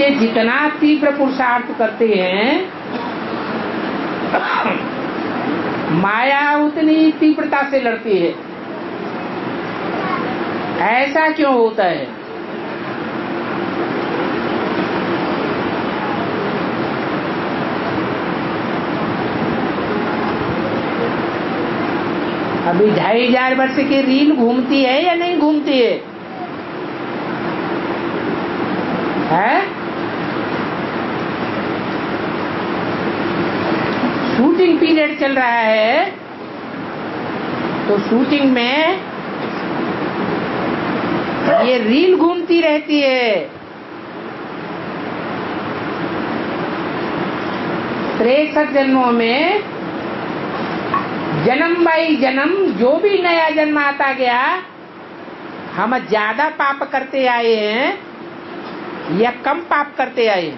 बच्चे जितना तीव्र पुरुषार्थ करते हैं, माया उतनी तीव्रता से लड़ती है। ऐसा क्यों होता है? अभी ढाई हज़ार वर्ष की रील घूमती है या नहीं घूमती है? है? शूटिंग पीरियड चल रहा है तो शूटिंग में ये रील घूमती रहती है। तिरसठ जन्मों में जन्म बाई जन्म जो भी नया जन्म आता गया, हम ज़्यादा पाप करते आए हैं या कम पाप करते आए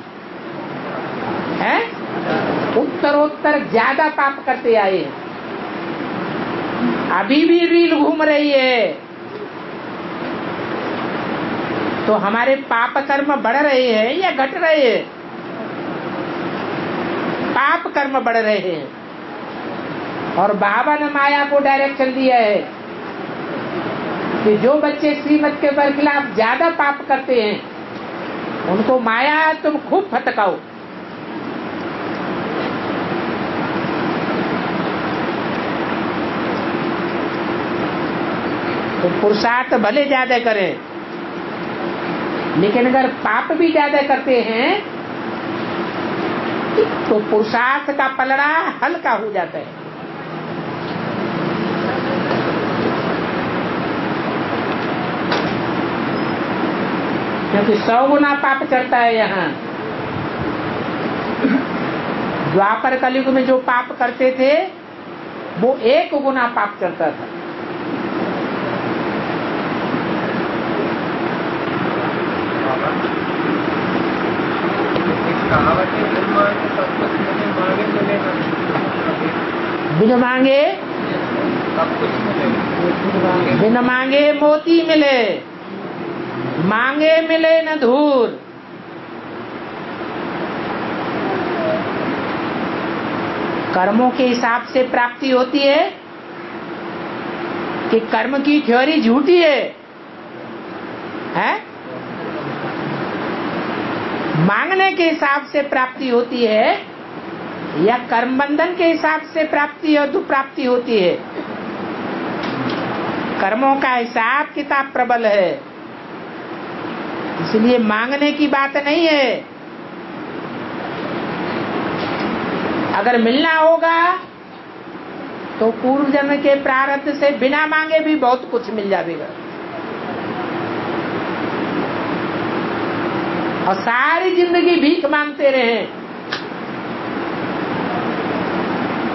हैं? उत्तरोत्तर ज़्यादा पाप करते आए। अभी भी रील घूम रही है। तो हमारे पाप कर्म बढ़ रहे हैं या घट रहे हैं? पाप कर्म बढ़ रहे हैं। और बाबा ने माया को डायरेक्शन दिया है कि जो बच्चे श्रीमत के बरखिलाफ ज़्यादा पाप करते हैं, उनको माया तुम खूब फटकाओ। तो पुरुषार्थ भले ज़्यादा करें। लेकिन अगर पाप भी ज़्यादा करते हैं तो पुरुषार्थ का पलड़ा हल्का हो जाता है। क्योंकि सौ गुना पाप चढ़ता है यहाँ। द्वापर कलयुग में जो पाप करते थे, वो एक गुना पाप चढ़ता था। बिन मांगे? बिन मांगे मोती मिले मांगे मिले न धूर कर्मों के हिसाब से प्राप्ति होती है कि कर्म की थ्योरी झूठी है। हैं? मांगने के हिसाब से प्राप्ति होती है या कर्म बंधन के हिसाब से प्राप्ति और दुप्राप्ति होती है? कर्मों का हिसाब किताब प्रबल है। इसलिए मांगने की बात नहीं है। अगर मिलना होगा तो पूर्व जन्म के प्रारब्ध से बिना मांगे भी बहुत कुछ मिल जाएगा। और सारी ज़िंदगी भीख मांगते रहे।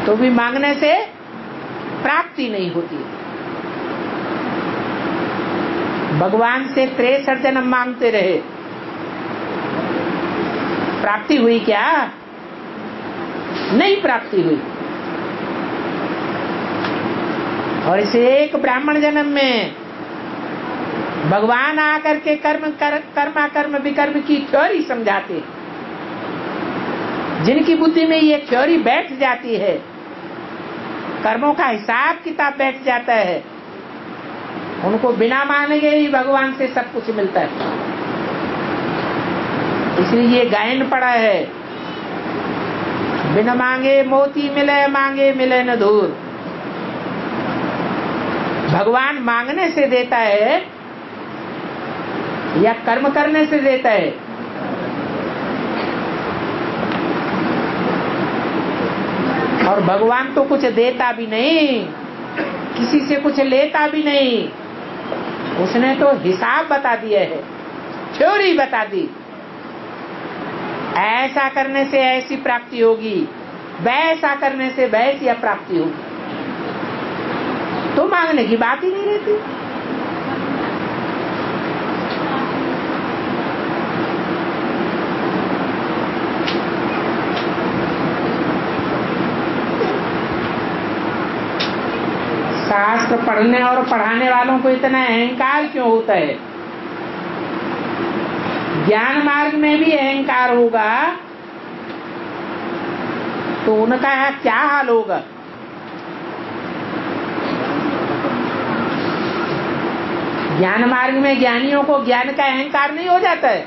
तो भी मांगने से प्राप्ति नहीं होती। भगवान से तिरसठ जन्म मांगते रहे। प्राप्ति हुई क्या? नहीं प्राप्ति हुई। और इसे एक ब्राह्मण जन्म में भगवान आकर के कर्म कर, कर्मा कर्म विकर्म की थ्योरी समझाते जिनकी बुद्धि में ये थ्योरी बैठ जाती है कर्मों का हिसाब किताब बैठ जाता है उनको बिना मांगे ही भगवान से सब कुछ मिलता है। इसलिए ये गायन पड़ा है बिना मांगे मोती मिले मांगे मिले न धूर। भगवान मांगने से देता है या कर्म करने से देता है। और भगवान तो कुछ देता भी नहीं, किसी से कुछ लेता भी नहीं। उसने तो हिसाब बता दिया है, थ्योरी बता दी। ऐसा करने से ऐसी प्राप्ति होगी, वैसा करने से वैसी प्राप्ति होगी। तो मांगने की बात ही नहीं रहती। शास्त्र पढ़ने और पढ़ाने वालों को इतना अहंकार क्यों होता है? ज्ञान मार्ग में भी अहंकार होगा तो उनका क्या हाल होगा? ज्ञान मार्ग में ज्ञानियों को ज्ञान का अहंकार नहीं हो जाता है?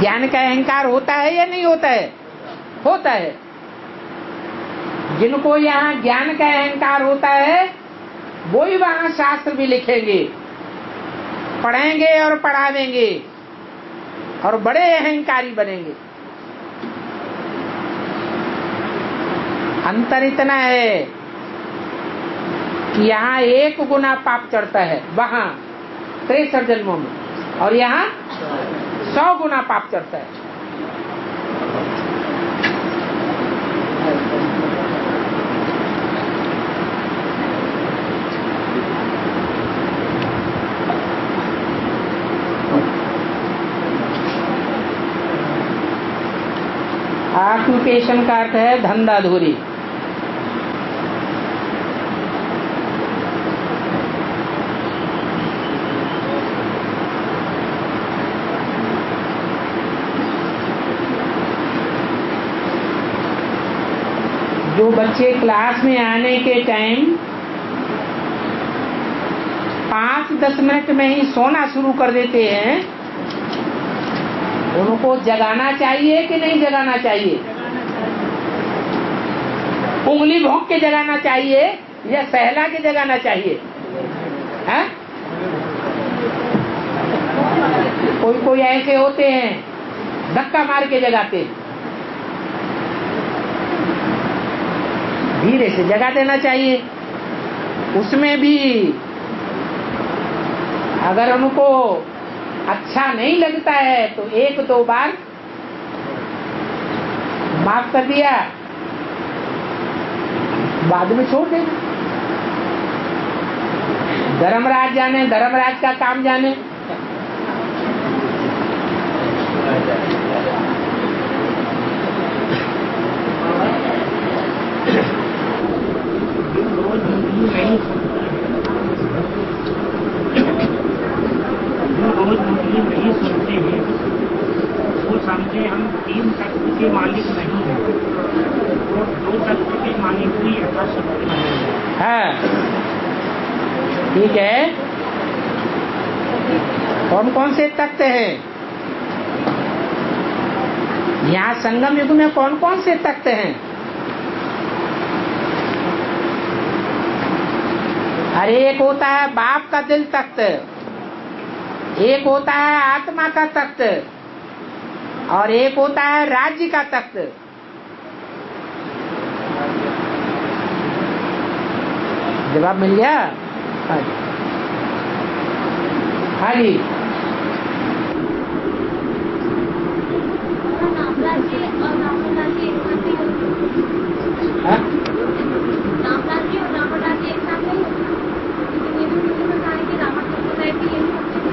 ज्ञान का अहंकार होता है या नहीं होता है? होता है। जिनको यहाँ ज्ञान का अहंकार होता है वो ही वहाँ शास्त्र भी लिखेंगे। पढ़ेंगे और पढ़ावेंगे और बड़े अहंकारी बनेंगे। अंतर इतना है कि यहाँ एक गुना पाप चढ़ता है, वहाँ, तिरसठ जन्मों में। और यहाँ सौ गुना पाप चढ़ता है। ऑक्यूपेशन का अर्थ है धंधा धूरी। जो बच्चे क्लास में आने के टाइम पाँच दस मिनट में ही सोना शुरू कर देते हैं, उनको जगाना चाहिए कि नहीं जगाना चाहिए? उंगली भोंक के जगाना चाहिए या सहला के जगाना चाहिए? है? कोई कोई ऐसे होते हैं, धक्का मार के जगाते। धीरे से जगा देना चाहिए। उसमें भी अगर उनको अच्छा नहीं लगता है तो एक दो बार माफ़ कर दिया। बाद में छोड़ देना धर्मराज जाने धर्मराज का काम जाने रोज मुस्लिम नहीं सुनते हैं वो समझे हम तीन तत्व के मालिक नहीं हैं वो दो तत्व के मालिक ही यथाशक्ति हैं हाँ ठीक है कौन कौन से तख्त हैं? यहाँ संगम युग में कौन कौन से तख्त हैं? अरे एक होता है बाप का दिल तख्त, एक होता है आत्मा का तख्त, और एक होता है राज्य का तख्त। जवाब मिल गया? हाँ जी हाँ जी रामराज्य और रावण राज्य एक साथ नहीं होते हाँ? रामराज्य और रावण राज्य एक साथ नहीं होते लेकिन ये भी मुझे पता है कि रावण संप्रदाय की यही सबसे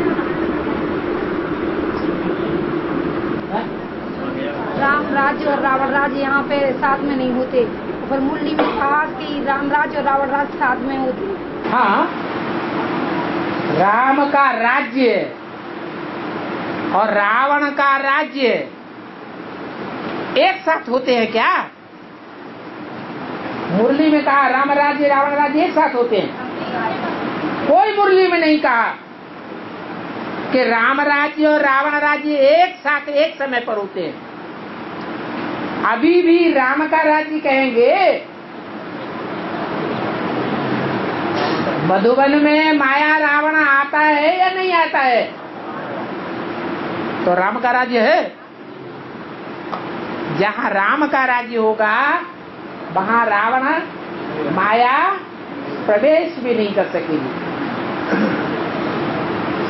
हाँ? राम राज्य और रावण राज्य यहाँ पे साथ में नहीं होते। पर मुरली में कहा कि राम राज्य और रावण राज्य साथ में होते। हाँ? राम का राज्य और रावण का राज्य एक साथ होते हैं क्या? मुरली में कहा राम राज्य रावण राज्य एक साथ होते हैं? कोई मुरली में नहीं कहा कि राम राज्य और रावण राज्य एक साथ एक समय पर होते हैं। अभी भी राम का राज्य कहेंगे, मधुबन में माया रावण आता है या नहीं आता है? तो राम का राज्य है। जहाँ राम का राज्य होगा, वहाँ रावण माया प्रवेश भी नहीं कर सकेगी।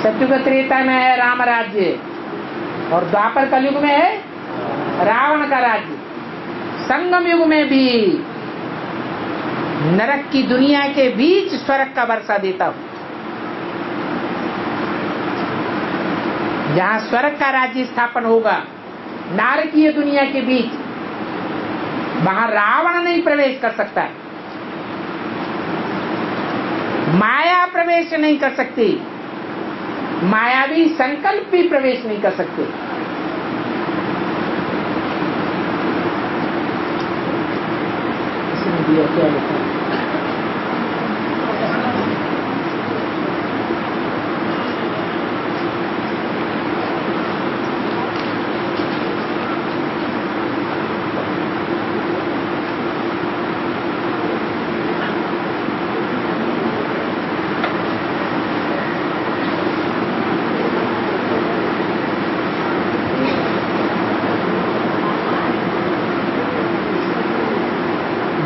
सत्युग त्रेता में है राम राज्य और द्वापर कलयुग में है रावण का राज्य संगम युग में भी नरक की दुनिया के बीच स्वर्ग का वर्षा देता हूँ। जहाँ स्वर्ग का राज्य स्थापन होगा, नारकीय दुनिया के बीच, वहाँ रावण नहीं प्रवेश कर सकता है। माया प्रवेश नहीं कर सकती, मायावी संकल्प भी प्रवेश नहीं कर सकते। इसने दिया क्या लिखा है?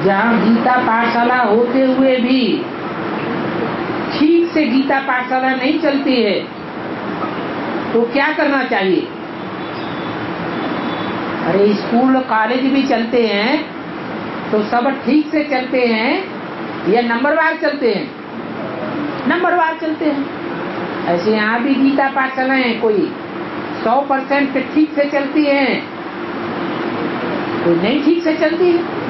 जहाँ गीता पाठशाला होते हुए भी ठीक से गीता पाठशाला नहीं चलती है तो क्या करना चाहिए? अरे, स्कूल कॉलेज भी चलते हैं तो सब ठीक से चलते हैं, या नंबरवार चलते हैं? नंबरवार चलते हैं। ऐसे यहाँ भी गीता पाठशालाएँ कोई सौ परसेंट ठीक से चलती है, कोई नहीं ठीक से चलती है।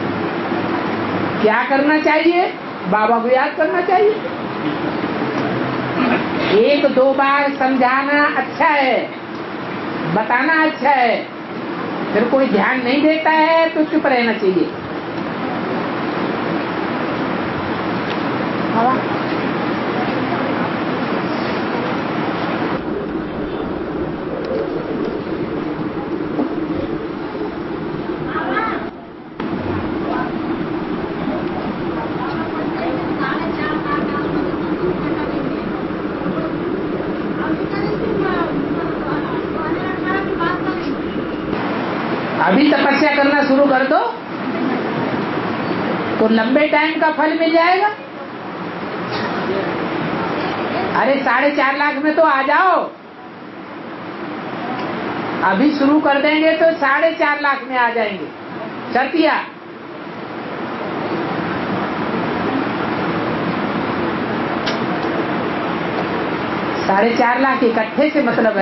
क्या करना चाहिए? बाबा को याद करना चाहिए। एक दो बार समझाना अच्छा है, बताना अच्छा है। फिर कोई ध्यान नहीं देता है तो चुप रहना चाहिए हवा अभी तपस्या करना शुरू कर दो तो लंबे टाइम का फल मिल जाएगा? अरे साढ़े चार लाख में तो आ जाओ। अभी शुरू कर देंगे तो साढ़े चार लाख में आ जाएँगे। शर्तिया साढ़े चार लाख इकट्ठे से मतलब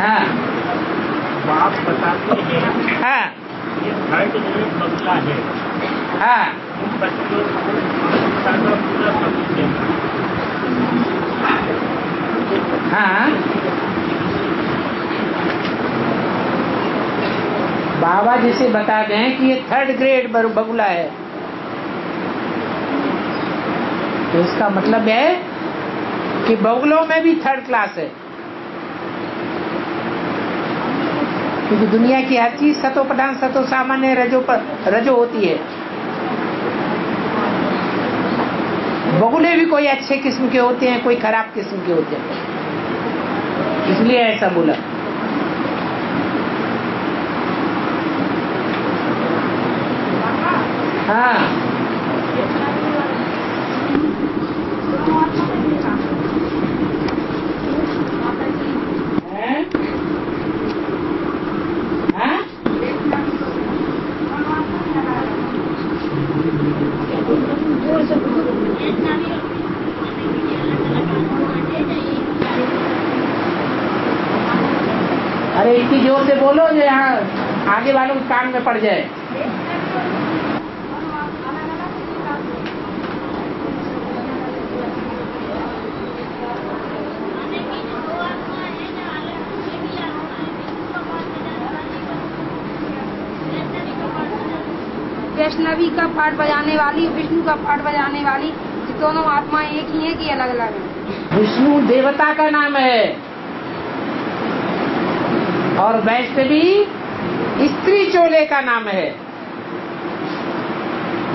हाँ बाप बताते हैं हाँ ये थर्ड ग्रेड बंगला है हाँ उन बच्चों को शिक्षा का पूरा सबूत देना हाँ बाबा जिसे बता दें कि ये थर्ड ग्रेड बगुला है। तो इसका मतलब है कि बगुलों में भी थर्ड क्लास है। क्योंकि दुनिया की हर चीज़ सतो प्रधान सतो सामान्य रजो पर, रजो होती है। बगुले भी कोई अच्छे किस्म के होते हैं, कोई खराब किस्म के होते हैं। इसलिए ऐसा बोला। अरे इतनी ज़ोर से बोलो जो यहाँ आगे वालों के कान में पड़ जाए। वैष्णवी का पाठ बजाने वाली, विष्णु का पाठ बजाने वाली दोनों आत्माएँ एक ही है कि अलग अलग हैं? विष्णु देवता का नाम है। और वैष्णवी स्त्री चोले का नाम है।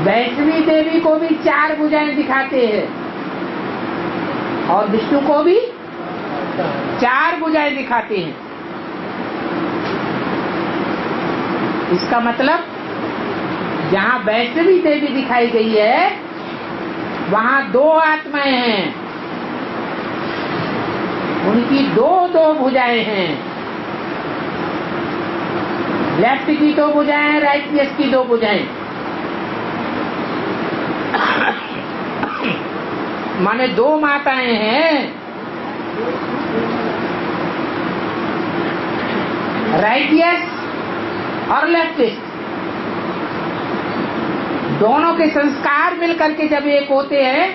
वैष्णवी देवी को भी चार भुजाएँ दिखाते हैं। और विष्णु को भी चार भुजाएँ दिखाते हैं। इसका मतलब जहाँ वैष्णवी देवी दिखाई गई है, वहाँ दो आत्माएँ हैं। उनकी दो दो भुजाएँ हैं। लेफ़्ट की दो भुजाएँ राइट लेफ़्ट की दो भुजाएँ। माने दो माताएँ हैं। राइटियस और लेफ्टिस्ट दोनों के संस्कार मिलकर के जब एक होते हैं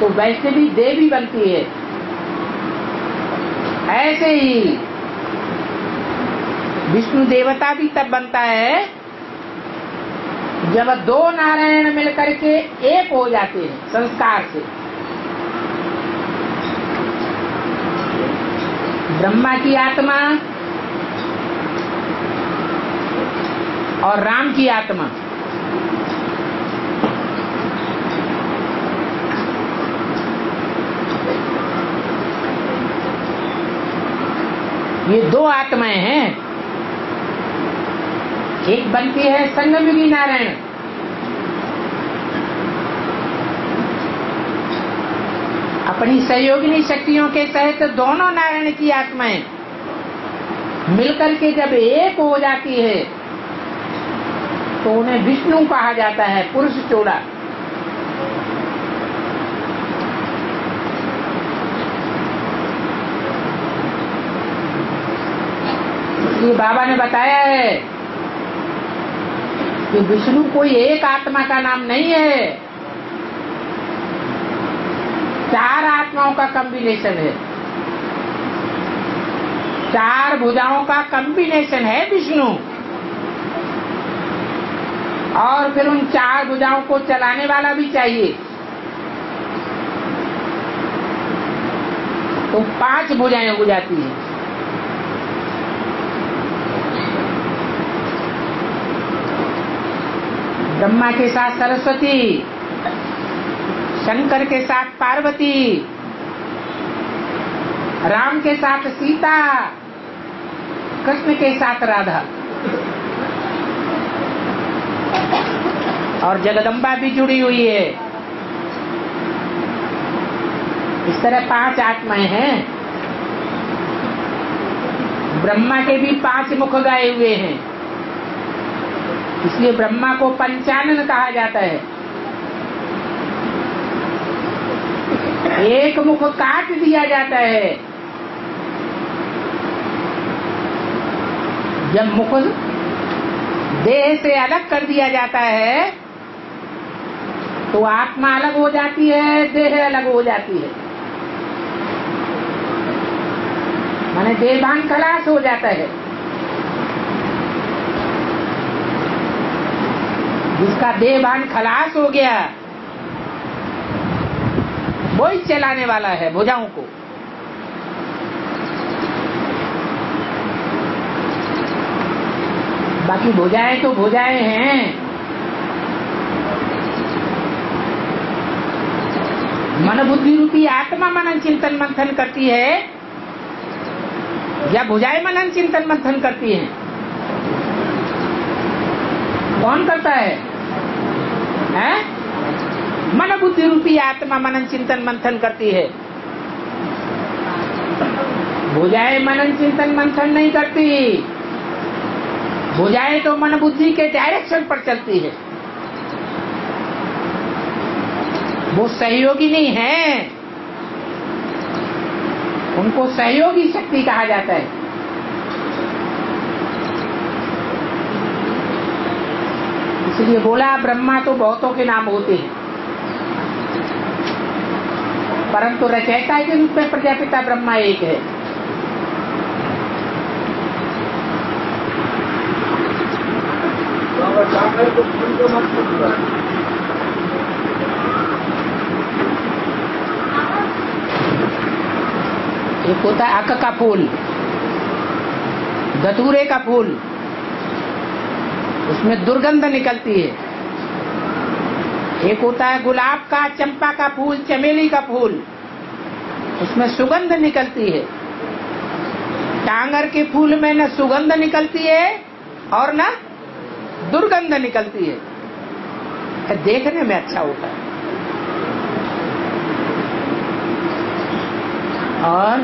तो वैसे भी देवी बनती है। ऐसे ही विष्णु देवता भी तब बनता है, जब दो नारायण मिलकर के एक हो जाते हैं, संस्कार से। ब्रह्मा की आत्मा और राम की आत्मा। ये दो आत्माएँ हैं। एक बनती है संगमयुगी नारायण। अपनी सहयोगिनी शक्तियों के सहित दोनों नारायण की आत्माएँ मिलकर के जब एक हो जाती है तो उन्हें विष्णु कहा जाता है, पुरुष चोला। इसलिए बाबा ने बताया है कि विष्णु कोई एक आत्मा का नाम नहीं है। चार आत्माओं का कॉम्बिनेशन है। चार भुजाओं का कॉम्बिनेशन है विष्णु। और फिर उन चार भुजाओं को चलाने वाला भी चाहिए। तो पाँच भुजाएँ हो जाती हैं। ब्रह्मा के साथ सरस्वती, शंकर के साथ पार्वती, राम के साथ सीता, कृष्ण के साथ राधा। और जगदम्बा भी जुड़ी हुई है। इस तरह पाँच आत्माएँ हैं। ब्रह्मा के भी पाँच मुख गाए हुए हैं। इसलिए ब्रह्मा को पंचानन कहा जाता है। एक मुख काट दिया जाता है। जब मुख देह से अलग कर दिया जाता है तो आत्मा अलग हो जाती है, देह अलग हो जाती है। माने देहभान खलास हो जाता है। जिसका देहभान खलास हो गया वही चलाने वाला है भुजाओं को। बाकी भुजाएँ तो भुजाएँ हैं। मन बुद्धि रूपी आत्मा मनन चिंतन मंथन करती है। या भुजाएँ मनन चिंतन मंथन करती है। कौन करता है? हैं? मन बुद्धि रूपी आत्मा मनन चिंतन मंथन करती है। भुजाएँ मनन चिंतन मंथन नहीं करती। भुजाएँ तो मन बुद्धि के डायरेक्शन पर चलती है। वो सहयोगी नहीं है। उनको सहयोगी शक्ति कहा जाता है। इसलिए बोला, ब्रह्मा तो बहुतों के नाम होते हैं। परंतु रचयिता के रूप में प्रजापिता ब्रह्मा एक है। एक होता है अक का फूल धतूरे का फूल, उसमें दुर्गंध निकलती है। एक होता है गुलाब का, चंपा का फूल, चमेली का फूल, उसमें सुगंध निकलती है। टांगर के फूल में न सुगंध निकलती है और न दुर्गंध निकलती है। देखने में अच्छा होता है और सृष्टि चक्र में ब्रह्मा और सरस्वती लाया तो वो वो कौन सा युग है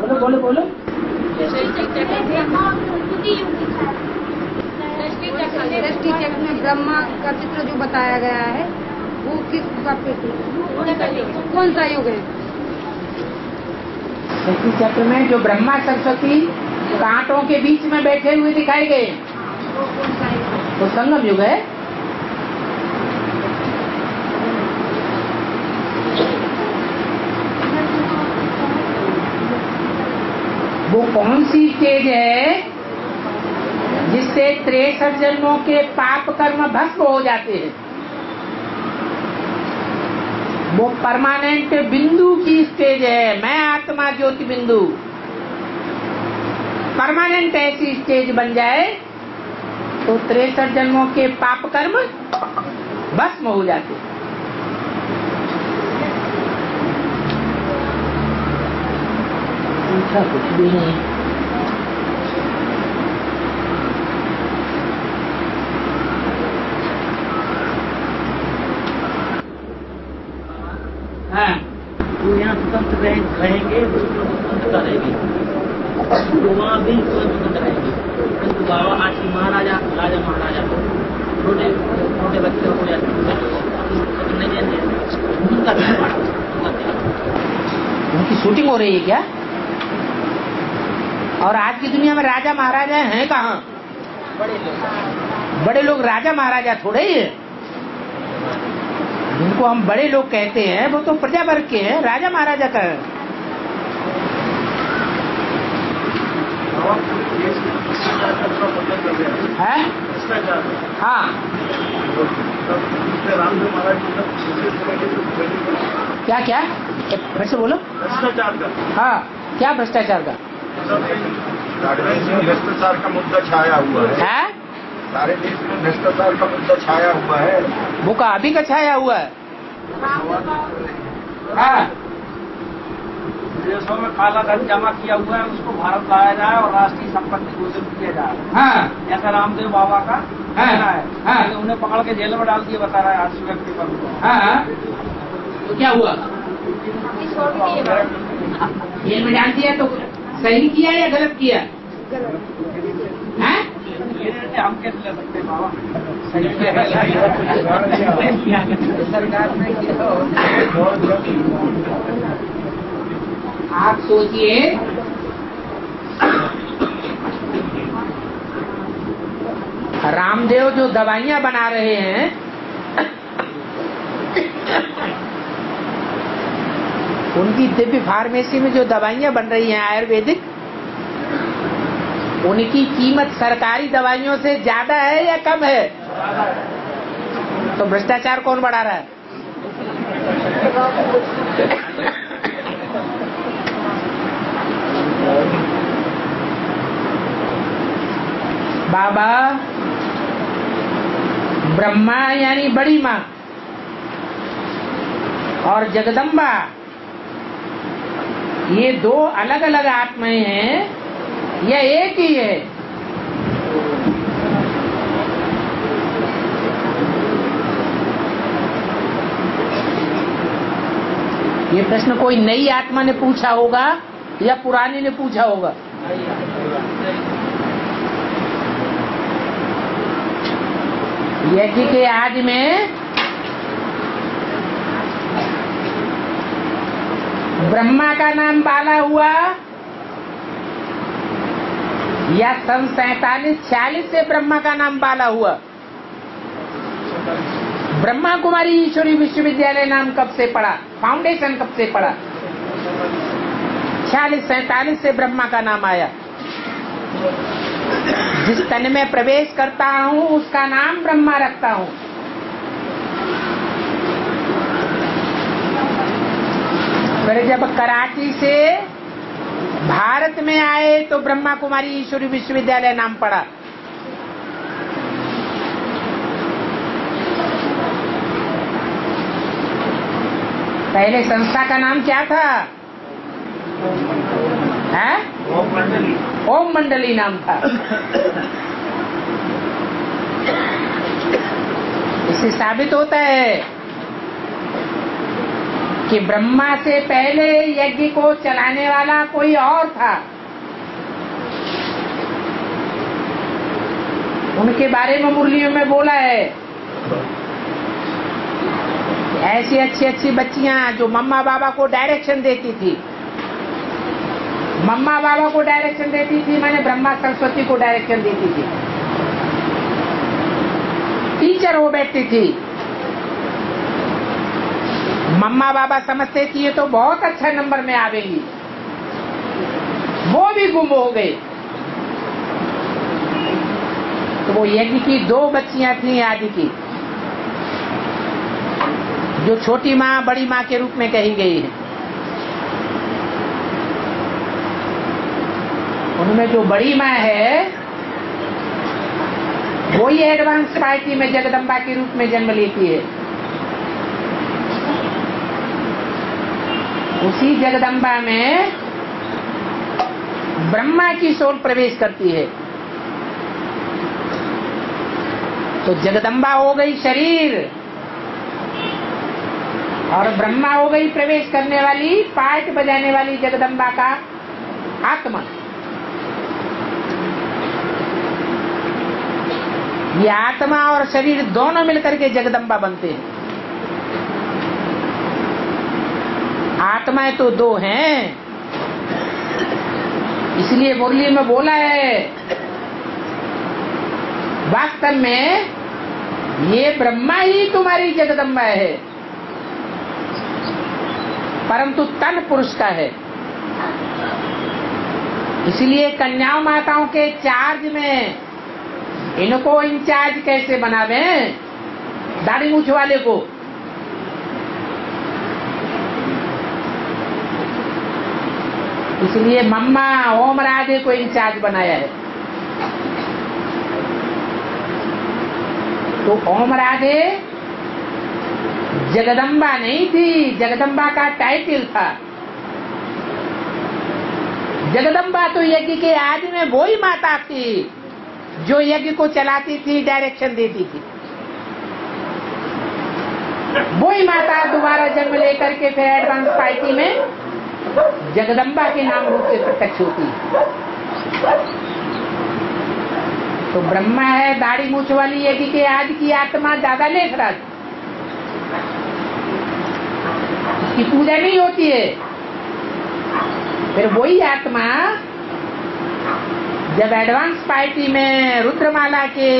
बोलो बोलो बोलो। सृष्टि चक्र में ब्रह्मा और का चित्र जो बताया गया है वो किस पे कौन सा युग है सृष्टि चक्र में जो ब्रह्मा सरस्वती कांटों के बीच में बैठे हुए दिखाए गए। वो संगम युग है। वो कौन सी स्टेज है जिससे तिरसठ जन्मों के पाप कर्म भस्म हो जाते हैं? वो परमानेंट बिंदु की स्टेज है। मैं आत्मा ज्योति बिंदु। परमानेंट ऐसी स्टेज बन जाए तो तिरसठ जन्मों के पाप कर्म भस्म हो जाते। हैं। पूछा कुछ भी नहीं। हाँ। जो यहाँ स्वतंत्र रहे- रहेंगे तो वहाँ भी स्वतंत्र किंतु बाबा आज की महाराजा राजा महाराजा को छोटे छोटे बच्चों को या नहीं देते उनका उनकी शूटिंग हो रही है क्या? और आज की दुनिया में राजा महाराजा हैं कहाँ? बड़े लोग। बड़े लोग राजा महाराजा थोड़े ही। जिनको हम बड़े लोग कहते हैं वो तो प्रजा वर्ग के हैं राजा महाराजा का है। हैं? हाँ। क्या क्या फिर से बोलो। भ्रष्टाचार का हाँ क्या भ्रष्टाचार का? भ्रष्टाचार का मुद्दा छाया हुआ है? है सारे देश में भ्रष्टाचार का मुद्दा छाया हुआ है वो का अभी का छाया हुआ है। हाँ। विदेशों में काला धन जमा किया हुआ है उसको भारत लाया जाए और राष्ट्रीय संपत्ति घोषित किया जाए हाँ। ऐसा रामदेव बाबा का हाँ, है। हाँ। उन्हें पकड़ के जेल में डाल दिए बता रहा है आज व्यक्ति पर हाँ तो क्या हुआ? जेल में डाल दिया तो सही किया या गलत किया? हम कैसे ले सकते हैं बाबा? सरकार ने किया? आप सोचिए। रामदेव जो दवाइयाँ बना रहे हैं, उनकी दिव्य फार्मेसी में जो दवाइयाँ बन रही हैं आयुर्वेदिक, उनकी कीमत सरकारी दवाइयों से ज़्यादा है या कम है? तो भ्रष्टाचार कौन बढ़ा रहा है? बाबा ब्रह्मा यानी बड़ी माँ और जगदम्बा, ये दो अलग अलग आत्माएँ हैं, या एक ही है? ये प्रश्न कोई नई आत्मा ने पूछा होगा या पुराने ने पूछा होगा? यज्ञ के आज में ब्रह्मा का नाम बाला हुआ, या सन सैतालीस, छियालीस से ब्रह्मा का नाम बाला हुआ। ब्रह्मा कुमारी ईश्वरी विश्वविद्यालय नाम कब से पड़ा? फाउंडेशन कब से पड़ा? छियालीस, सैतालीस से ब्रह्मा का नाम आया। जिस तन में प्रवेश करता हूँ, उसका नाम ब्रह्मा रखता हूँ। फिर जब कराची से भारत में आए तो ब्रह्मा कुमारी ईश्वरी विश्वविद्यालय नाम पड़ा। पहले संस्था का नाम क्या था? है? ओम मंडली नाम था। इससे साबित होता है कि ब्रह्मा से पहले यज्ञ को चलाने वाला कोई और था। उनके बारे में मुरलियों में बोला है। ऐसी अच्छी अच्छी बच्चियाँ जो मम्मा बाबा को डायरेक्शन देती थी। मम्मा बाबा को डायरेक्शन देती थी, मैंने ब्रह्मा सरस्वती को डायरेक्शन देती थी। टीचर हो बैठती थी। मम्मा बाबा समझते थी, ये तो बहुत अच्छा नंबर में आवेगी वो भी गुम हो गए। तो वो यज्ञ की दो बच्चियाँ थी आदि की, जो छोटी माँ बड़ी माँ के रूप में कही गई है। उनमें जो बड़ी माँ है वो ही एडवांस पार्टी में, जगदम्बा के रूप में जन्म लेती है। उसी जगदम्बा में ब्रह्मा की सोल प्रवेश करती है। तो जगदम्बा हो गई शरीर, और ब्रह्मा हो गई प्रवेश करने वाली पार्ट बजाने वाली जगदम्बा का आत्मा। ये आत्मा और शरीर दोनों मिलकर के जगदम्बा बनते हैं। आत्माएँ तो दो हैं। इसलिए मुरली में बोला है, वास्तव में ये ब्रह्मा ही तुम्हारी जगदम्बा है। परंतु तन पुरुष का है। इसलिए कन्याओं माताओं के चार्ज में इनको इंचार्ज कैसे बनावे दाढ़ी मूछ वाले को। इसलिए मम्मा ओम राधे को इंचार्ज बनाया है। तो ओम राधे जगदम्बा नहीं थी, जगदम्बा का टाइटल था। जगदम्बा तो यज्ञ के आदि में वो ही माता थी। जो यज्ञ को चलाती थी डायरेक्शन देती थी। वो ही माता दोबारा जन्म लेकर के फिर एडवांस पार्टी में जगदम्बा के नाम रूप से प्रत्यक्ष होती है। तो ब्रह्मा है, दाढ़ी मूछ वाली यज्ञ के आज की आत्मा ज़्यादा लेख रहा उसकी पूजा नहीं होती है। फिर वही आत्मा जब एडवांस पार्टी में रुद्रमाला के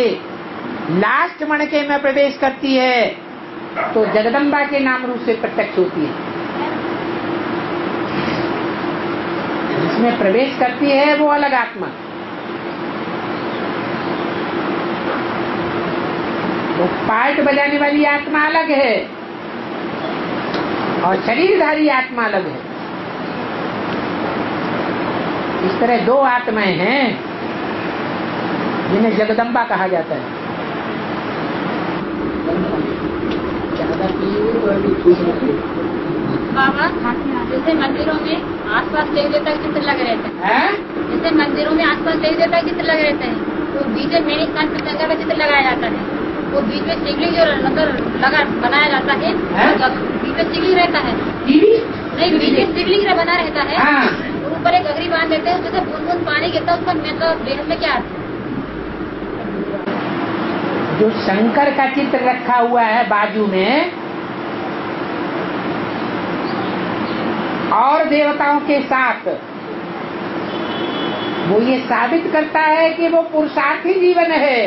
लास्ट मणके में प्रवेश करती है तो जगदम्बा के नाम रूप से प्रत्यक्ष होती है। जिसमें प्रवेश करती है, वो अलग आत्मा। तो पार्ट बजाने वाली आत्मा अलग है, और शरीरधारी आत्मा अलग है। इस तरह दो आत्माएँ हैं जिन्हें जगदम्बा कहा जाता है। बाबा जैसे मंदिरों में आसपास देवी देवता चित्र लगे रहते हैं। हैं? जैसे मंदिरों में आसपास देवी देवता चित्र लगे रहते हैं तो बीच में मेरी कान पे गंगा का चित्र लगाया जाता है। वो बीच में शिवलिंग जो मतलब लगा बनाया जाता है बीच में शिवलिंग रहता है। नहीं बीच में शिवलिंग बना रहता है। हाँ। ऊपर एक अगरी बाँध देते हैं जैसे बूंद बूंद पानी गिरता है उसका मतलब बेहद में क्या? जो शंकर का चित्र रखा हुआ है बाजू में, और देवताओं के साथ, वो ये साबित करता है कि वो पुरुषार्थी जीवन है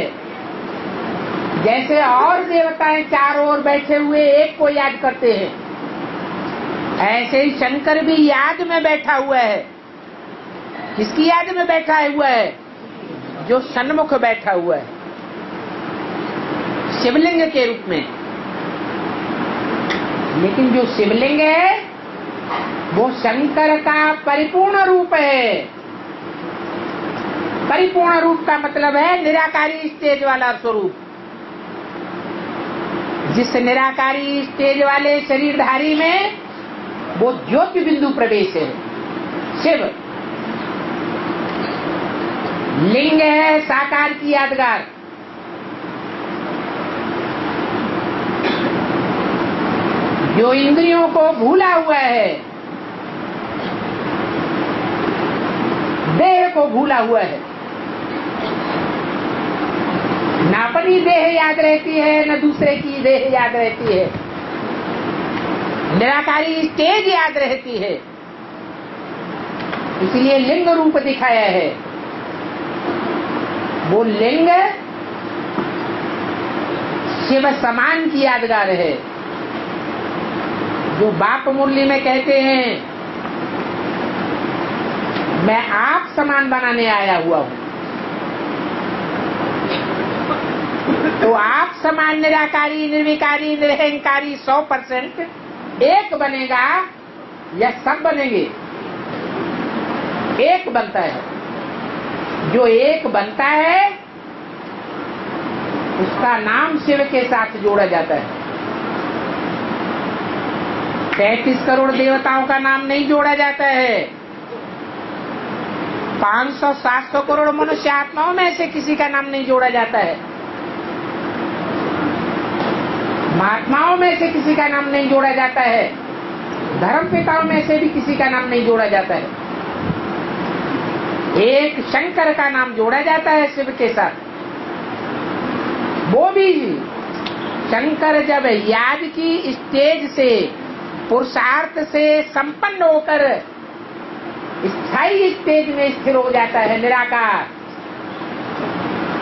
जैसे और देवताएँ चारों ओर बैठे हुए एक को याद करते हैं, ऐसे ही शंकर भी याद में बैठा हुआ है किसकी याद में बैठा हुआ है जो सन्मुख बैठा हुआ है। शिवलिंग के रूप में। लेकिन जो शिवलिंग है, वो शंकर का परिपूर्ण रूप है। परिपूर्ण रूप का मतलब है निराकारी स्टेज वाला स्वरूप। जिस निराकारी स्टेज वाले शरीरधारी में वो ज्योति बिंदु प्रवेश है। शिव। लिंग है, साकार की यादगार। जो इंद्रियों को भूला हुआ है, देह को भूला हुआ है। न अपनी देह याद रहती है, न दूसरे की देह याद रहती है। निराकारी तेज याद रहती है। इसलिए लिंग रूप दिखाया है। वो लिंग। शिव समान की यादगार है। जो बाप मुरली में कहते हैं, मैं आप समान बनाने आया हुआ हूँ। तो आप समान निराकारी, निर्विकारी, निरहंकारी सौ परसेंट एक बनेगा या सब बनेंगे? एक बनता है। जो एक बनता है, उसका नाम शिव के साथ जोड़ा जाता है। तैतीस करोड़ देवताओं का नाम नहीं जोड़ा जाता है। 500 700 करोड़ मनुष्य आत्माओं में से किसी का नाम नहीं जोड़ा जाता है। महात्माओं में से किसी का नाम नहीं जोड़ा जाता है। धर्म पिताओं में से भी किसी का नाम नहीं जोड़ा जाता है। एक शंकर का नाम जोड़ा जाता है शिव के साथ। वो भी शंकर जब याद की स्टेज से, पुरुषार्थ से संपन्न होकर, स्थायी स्टेज में स्थिर हो जाता है निराकार।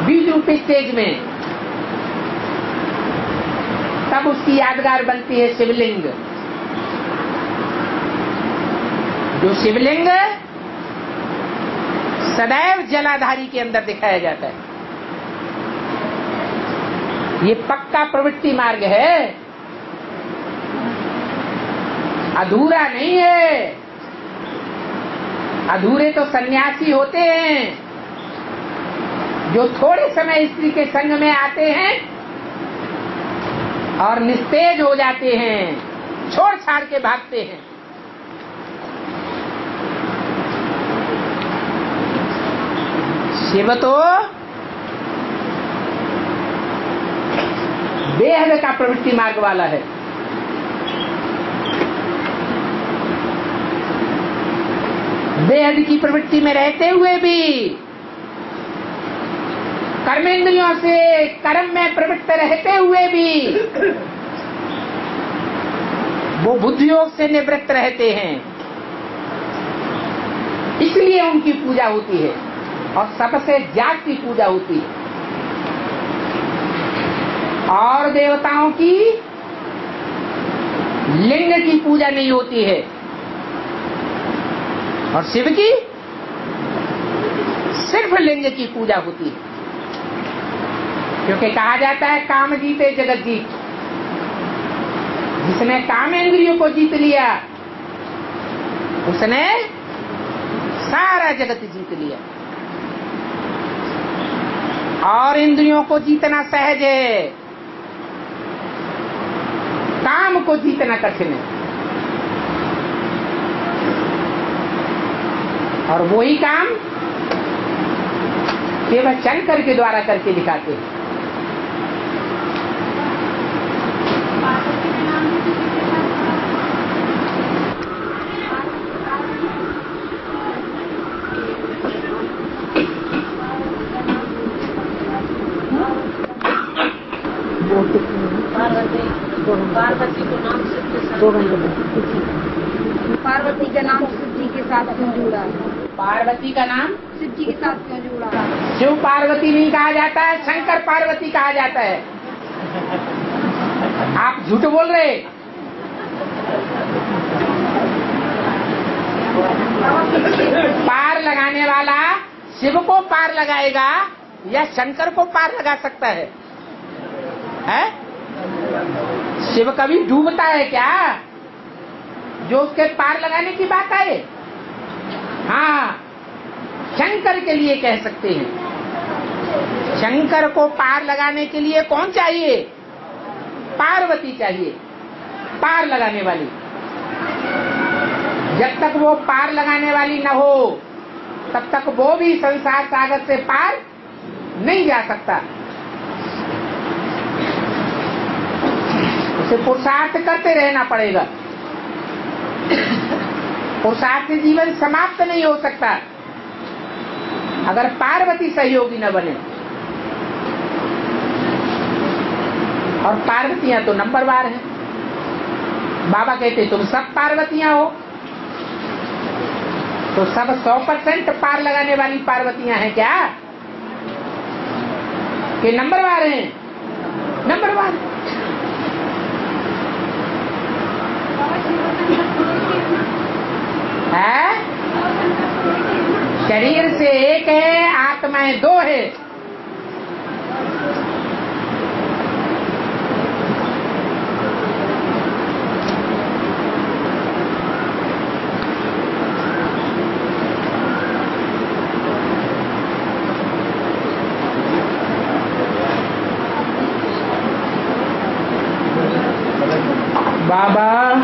बीज रूपी स्टेज में। तब उसकी यादगार बनती है शिवलिंग। जो शिवलिंग सदैव जलाधारी के अंदर दिखाया जाता है। ये पक्का प्रवृत्ति मार्ग है। अधूरा नहीं है। अधूरे तो सन्यासी होते हैं। जो थोड़े समय स्त्री के संग में आते हैं और निस्तेज हो जाते हैं छोड़ छाड़ के भागते हैं। शिव तो बेहद का प्रवृत्ति मार्ग वाला है। बेहद की प्रवृत्ति में रहते हुए भी कर्मेंद्रियों से कर्म में प्रवृत्त रहते हुए भी वो बुद्धियोग से निवृत्त रहते हैं। इसलिए उनकी पूजा होती है। और सबसे जाग की पूजा होती है। और देवताओं की लिंग की पूजा नहीं होती है। और शिव की सिर्फ़ लिंग की पूजा होती है। क्योंकि कहा जाता है, काम जीते जगत जीत। जिसने काम इंद्रियों को जीत लिया, उसने सारा जगत जीत लिया। और इंद्रियों को जीतना सहज है। काम को जीतना कठिन है। और वही काम केवल चल करके, द्वारा करके दिखाते हैं पार्वती पार्वती को नाम से पार्वती का नाम शिव जी के साथ क्यों जुड़ा है पार्वती का नाम शिव जी के साथ क्यों जुड़ा है शिव पार्वती नहीं कहा जाता है, शंकर पार्वती कहा जाता है। आप झूठ बोल रहे पार लगाने वाला शिव को पार लगाएगा या शंकर को पार लगा सकता है? है? शिव कभी डूबता है क्या? जो उसके पार लगाने की बात आए हाँ शंकर के लिए कह सकते हैं। शंकर को पार लगाने के लिए कौन चाहिए? पार्वती चाहिए। पार लगाने वाली। जब तक वो पार लगाने वाली न हो, तब तक वो भी संसार सागर से पार नहीं जा सकता। उसे पुरुषार्थ करते रहना पड़ेगा। पुरुषार्थ जीवन समाप्त नहीं हो सकता। अगर पार्वती सहयोगी न बने और पार्वतियाँ तो नंबर नंबरवार हैं। बाबा कहते, तुम सब पार्वतियाँ हो? तो सब सौ परसेंट पार लगाने वाली पार्वतियाँ हैं क्या? कि नंबरवार हैं। नंबरवार है? शरीर से एक है, आत्माएँ दो है बाबा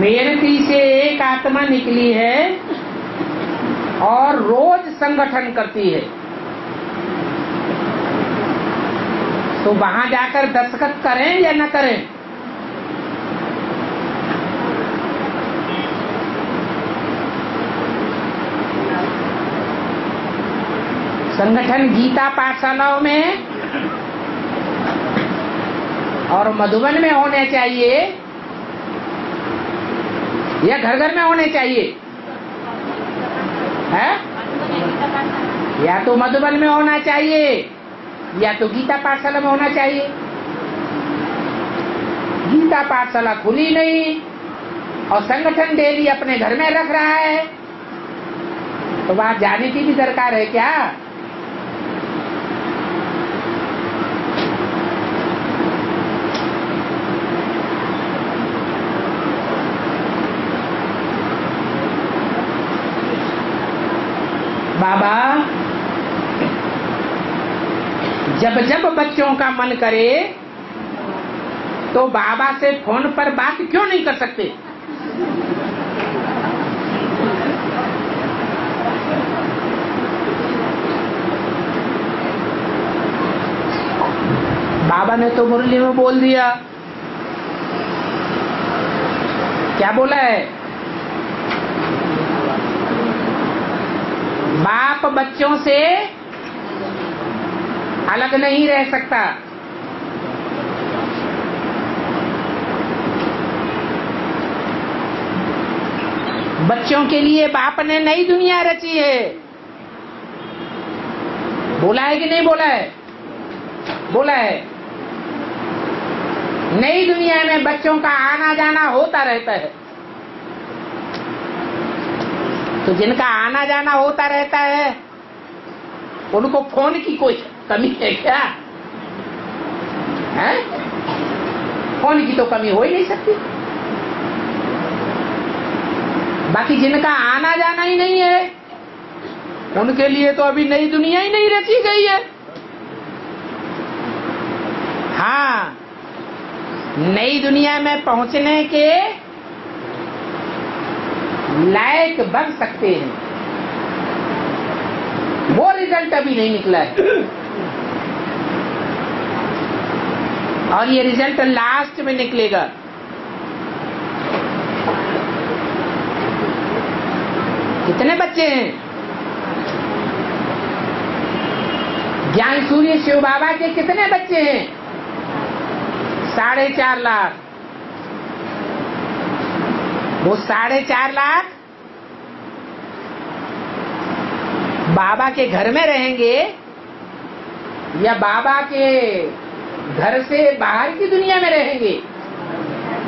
मेहनती से एक आत्मा निकली है और रोज संगठन करती है। तो वहाँ जाकर दस्तखत करें या न करें? संगठन गीता पाठशालाओं में और मधुबन में होने चाहिए। या घर घर में होने चाहिए। है? या तो मधुबन में होना चाहिए, या तो गीता पाठशाला में होना चाहिए। गीता पाठशाला खुली नहीं, और संगठन डेली अपने घर में रख रहा है। तो वहाँ जाने की भी दरकार है क्या? बाबा, जब जब बच्चों का मन करे तो बाबा से फ़ोन पर बात क्यों नहीं कर सकते? बाबा ने तो मुरली में बोल दिया। क्या बोला है? बाप बच्चों से अलग नहीं रह सकता। बच्चों के लिए बाप ने नई दुनिया रची है। बोला है कि नहीं बोला है? बोला है। नई दुनिया में बच्चों का आना जाना होता रहता है। तो जिनका आना जाना होता रहता है, उनको फ़ोन की कोई कमी है क्या? है? फ़ोन की तो कमी हो ही नहीं सकती। बाकी जिनका आना जाना ही नहीं है, उनके लिए तो अभी नई दुनिया ही नहीं रची गई है। हाँ नई दुनिया में पहुँचने के लायक बन सकते हैं। वो रिज़ल्ट अभी नहीं निकला है। और ये रिज़ल्ट लास्ट में निकलेगा। कितने बच्चे हैं? ज्ञान सूर्य शिव बाबा के कितने बच्चे हैं? साढ़े चार लाख। वो साढ़े चार लाख? बाबा के घर में रहेंगे या बाबा के घर से बाहर की दुनिया में रहेंगे?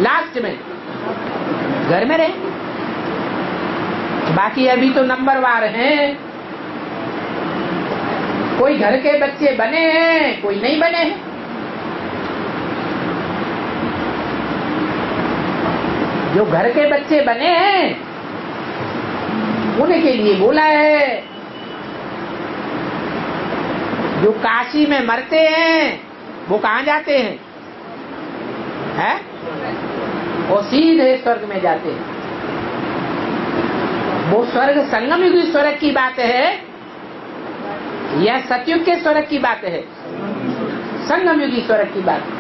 लास्ट में। घर में रहेंगे बाकी अभी तो नंबर वार हैं। कोई घर के बच्चे बने हैं, कोई नहीं बने हैं। जो घर के बच्चे बने हैं, उनके लिए बोला है, जो काशी में मरते हैं, वो कहा जाते हैं? है? वो सीधे स्वर्ग में जाते हैं। वो स्वर्ग संगम युग स्वर्ग की बात है, या सतयुग के स्वर्ग की बात है? संगम युगी स्वर्ग की बात। बाबा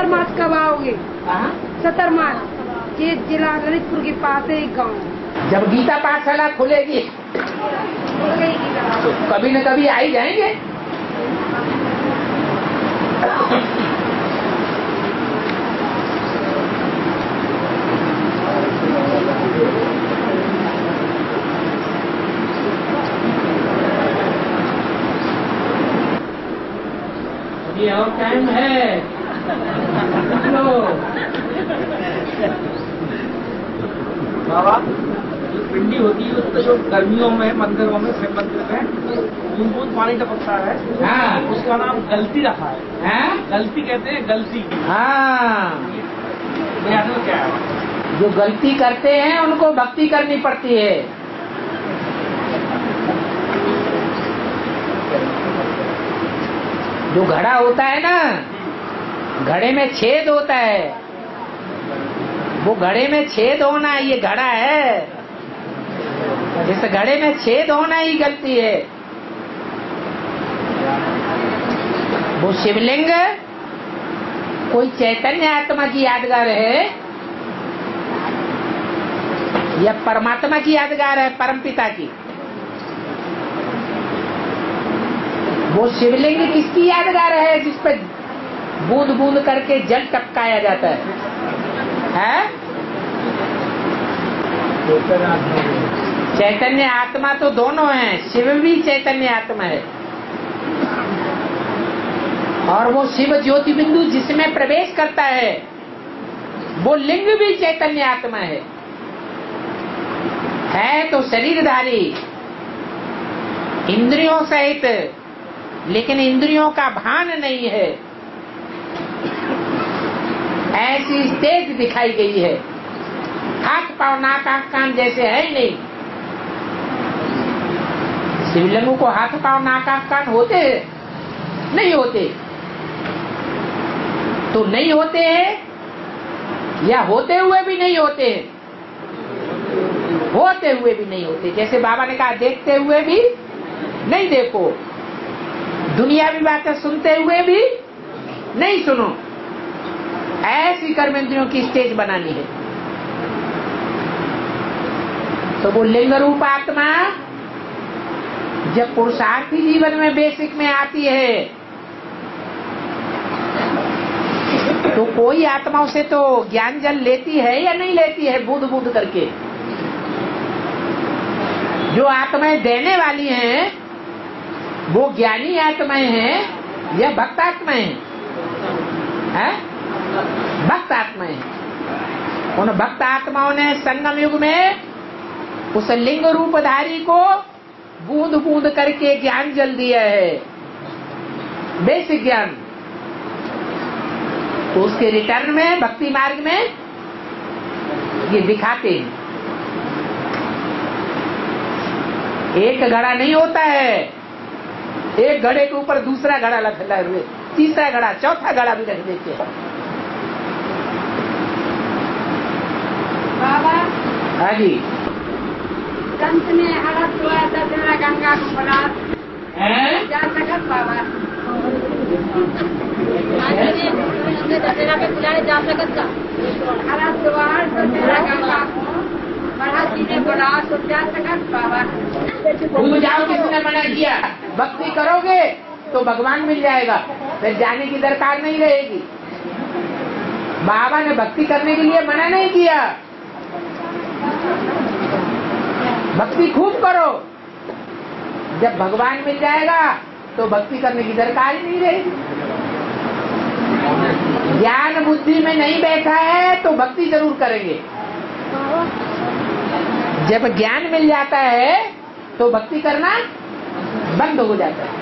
सदर मास कब आओगे? कहाँ? सतरमार ये जिला ललितपुर के पास है एक गाँव। है जब गीता पाठशाला खुलेगी तो कभी न कभी आ ही जाएँगे। और टाइम है लो बाबा जो पिंडी उसको जो गर्मियों में मंदिरों में शिव मंदिर में बूंद पानी टपकता है हाँ। उसका नाम गलती रखा है। हैं? गलती कहते हैं गलती। हाँ। क्या है? जो गलती करते हैं उनको भक्ति करनी पड़ती है। जो घड़ा होता है ना घड़े में छेद होता है। वो घड़े में छेद होना ये घड़ा है। इस घड़े में छेद होना ही गलती है। वो शिवलिंग, कोई चैतन्य आत्मा की यादगार है? या परमात्मा की यादगार है परमपिता की? वो शिवलिंग किसकी यादगार है, जिस पे बूंद बूंद करके जल टपकाया जाता है? है? चैतन्य आत्मा तो दोनों हैं, शिव भी चैतन्य आत्मा है। और वो शिव ज्योति बिंदु जिसमें प्रवेश करता है, वो लिंग भी चैतन्य आत्मा है। है तो शरीरधारी, इंद्रियों सहित, लेकिन इंद्रियों का भान नहीं है। ऐसी स्टेज दिखाई गई है। हाथ पाव, नाक, आँख, कान जैसे है ही नहीं। शिवलिंगों को हाथ पाव नाक कान होते हैं। नहीं होते। तो नहीं होते हैं या होते हुए भी नहीं होते हैं। होते हुए भी नहीं होते। जैसे बाबा ने कहा, देखते हुए भी नहीं देखो। दुनिया भी बातें सुनते हुए भी नहीं सुनो। ऐसी कर्मेंद्रियों की स्टेज बनानी है। तो वो लिंग रूप आत्मा जब पुरुषार्थी जीवन में बेसिक में आती है तो कोई आत्मा उसे तो ज्ञान जल लेती है या नहीं लेती है बूंद बूंद करके? जो आत्माएँ देने वाली हैं, वो ज्ञानी आत्माएँ हैं या भक्त आत्माएँ हैं? भक्त आत्माएँ उन भक्त आत्माओं ने संगम युग में उस लिंग रूपधारी को बूंद बूंद करके ज्ञान जल दिया है बेसिक ज्ञान। तो उसके रिटर्न में भक्ति मार्ग में ये दिखाते हैं। एक घड़ा नहीं होता है। एक घड़े के ऊपर दूसरा घड़ा रख हुए तीसरा घड़ा चौथा घड़ा भी रख देते हैं। बाबा। हाँ जी। कंस ने हड़प हुआ दसरा गंगा को बना जा सकत बाबा आज जी ने दशहरा पे बुलाने जा सकत का हड़प हुआ दसरा गंगा को बड़ा ने बुला तो जा सकत बाबा जाओ किसने मना किया? भक्ति करोगे तो भगवान मिल जाएगा। फिर जाने की दरकार नहीं रहेगी। बाबा ने भक्ति करने के लिए मना नहीं किया। भक्ति खूब करो। जब भगवान मिल जाएगा तो भक्ति करने की दरकार ही नहीं रहेगी। ज्ञान बुद्धि में नहीं बैठा है तो भक्ति ज़रूर करेंगे। जब ज्ञान मिल जाता है तो भक्ति करना बंद हो जाता है।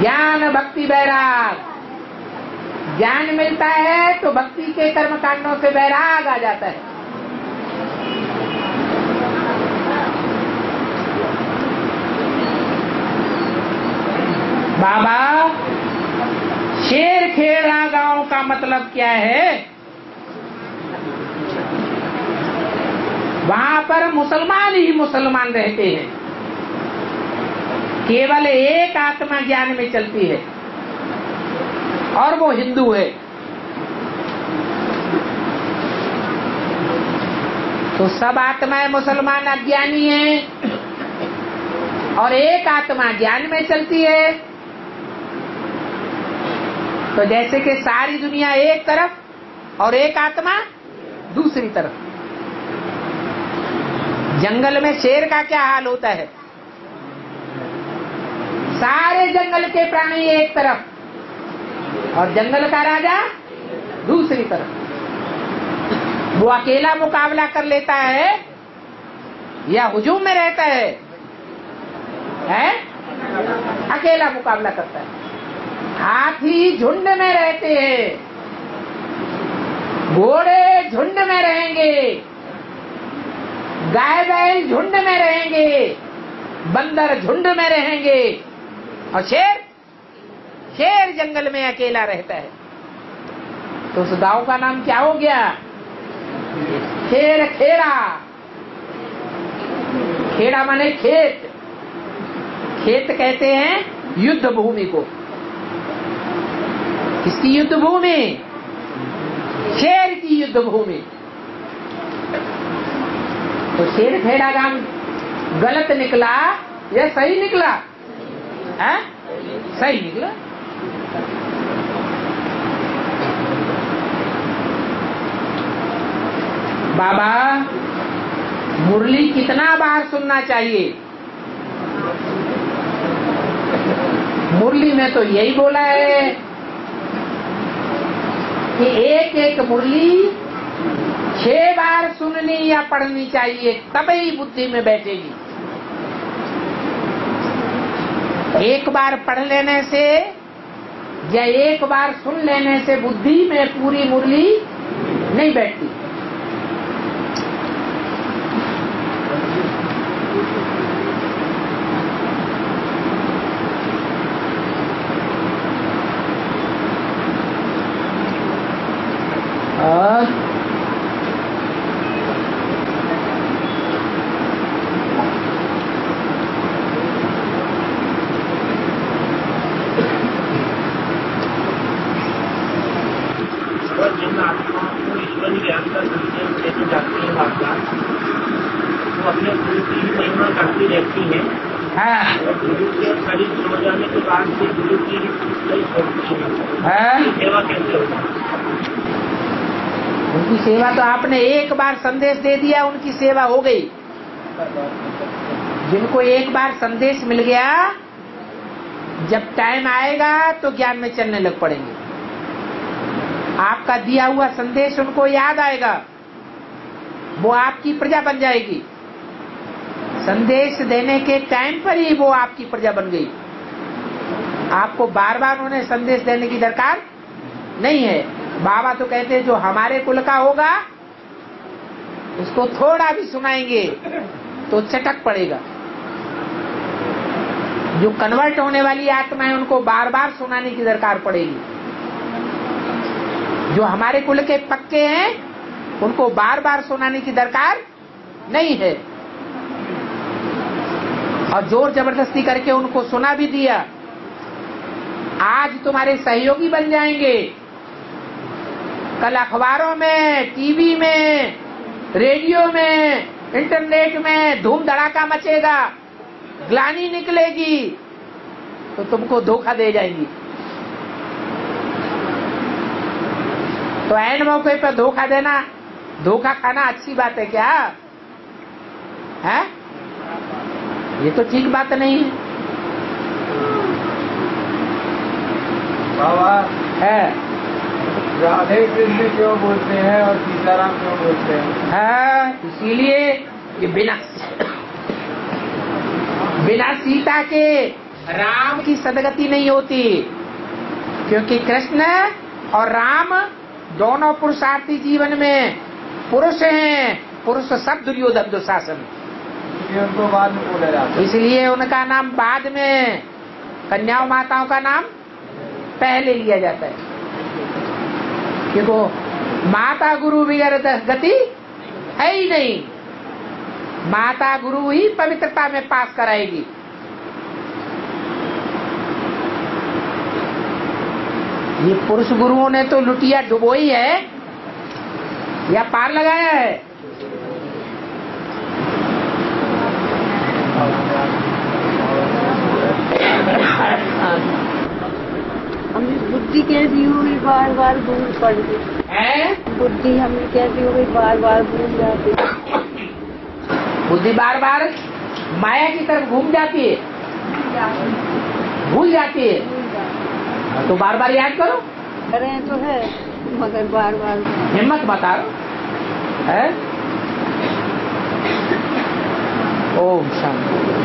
ज्ञान भक्ति बैराग। ज्ञान मिलता है तो भक्ति के कर्म कांडों से बैराग आ जाता है। बाबा, शेर खेरा गाँव का मतलब क्या है? वहाँ पर मुसलमान ही मुसलमान रहते हैं। केवल एक आत्मा ज्ञान में चलती है, और वो हिंदू है। तो सब आत्माएँ मुसलमान अज्ञानी है, और एक आत्मा ज्ञान में चलती है। तो जैसे कि सारी दुनिया एक तरफ़ और एक आत्मा दूसरी तरफ़। जंगल में शेर का क्या हाल होता है? सारे जंगल के प्राणी एक तरफ़ और जंगल का राजा दूसरी तरफ़। वो अकेला मुकाबला कर लेता है या हुजूम में रहता है? है? अकेला मुकाबला करता है। हाथी झुंड में रहते हैं। घोड़े झुंड में रहेंगे। गाय बैल झुंड में रहेंगे। बंदर झुंड में रहेंगे। और शेर? शेर जंगल में अकेला रहता है। तो उस गाँव का नाम क्या हो गया? खेर खेड़ा। खेड़ा माने खेत। खेत कहते हैं युद्ध भूमि को। किसकी युद्ध भूमि? शेर की युद्ध भूमि। तो शेर खेड़ा गाँव गलत निकला या सही निकला? है? सही निकला। बाबा, मुरली कितना बार सुनना चाहिए? मुरली में तो यही बोला है कि एक एक मुरली छह बार सुननी या पढ़नी चाहिए तब ही बुद्धि में बैठेगी। एक बार पढ़ लेने से या एक बार सुन लेने से बुद्धि में पूरी मुरली नहीं बैठती और और जिन आत्माओं को ईश्वर ज्ञान का संदेश देती जाती है वार्ता वो अपने गुरु की महिमा करती रहती है हाँ और गुरु के शरीर छोड़ जाने के बाद भी गुरु की नहीं छोड़ती है हाँ सेवा कैसे होगी उनकी सेवा तो आपने एक बार संदेश दे दिया, उनकी सेवा हो गई। जिनको एक बार संदेश मिल गया, जब टाइम आएगा तो ज्ञान में चलने लग पड़ेंगे। आपका दिया हुआ संदेश उनको याद आएगा, वो आपकी प्रजा बन जाएगी। संदेश देने के टाइम पर ही वो आपकी प्रजा बन गई। आपको बार बार उन्हें संदेश देने की दरकार नहीं है। बाबा तो कहते हैं, जो हमारे कुल का होगा उसको थोड़ा भी सुनाएँगे तो चटक पड़ेगा। जो कन्वर्ट होने वाली आत्मा है उनको बार बार सुनाने की दरकार पड़ेगी। जो हमारे कुल के पक्के हैं, उनको बार बार सुनाने की दरकार नहीं है। और ज़ोर ज़बरदस्ती करके उनको सुना भी दिया। आज तुम्हारे सहयोगी बन जाएँगे। कल अखबारों में, टीवी में रेडियो में इंटरनेट में धूम धड़ाका मचेगा ग्लानी निकलेगी तो तुमको धोखा दे जाएँगी। तो एन मौके पर धोखा देना धोखा खाना अच्छी बात है क्या? है? ये तो ठीक बात नहीं है। बाबा। है। राधे कृष्ण क्यों बोलते हैं और सीताराम क्यों बोलते हैं? है इसीलिए कि बिना बिना सीता के राम की सदगति नहीं होती। क्योंकि कृष्ण और राम दोनों पुरुषार्थी जीवन में पुरुष हैं पुरुष सब दुर्योधन दुशासन उनको बाद में बोला जाता इसलिए उनका नाम बाद में कन्याओं माताओं का नाम पहले लिया जाता है। क्योंकि माता गुरु बिगर गति है ही नहीं। माता गुरु ही पवित्रता में पास कराएगी। ये पुरुष गुरुओं ने तो लुटिया डुबोई है, या पार लगाया है? बुद्धि कैसी हुई बार बार भूल पड़ गई। बुद्धि हमें कैसी हो गई बार बार भूल जाती। बुद्धि बार बार माया की तरफ़ घूम जाती है। भूल जाती है। तो बार बार याद करो। करें तो है मगर बार बार हिम्मत बता रो है? ओम शांति।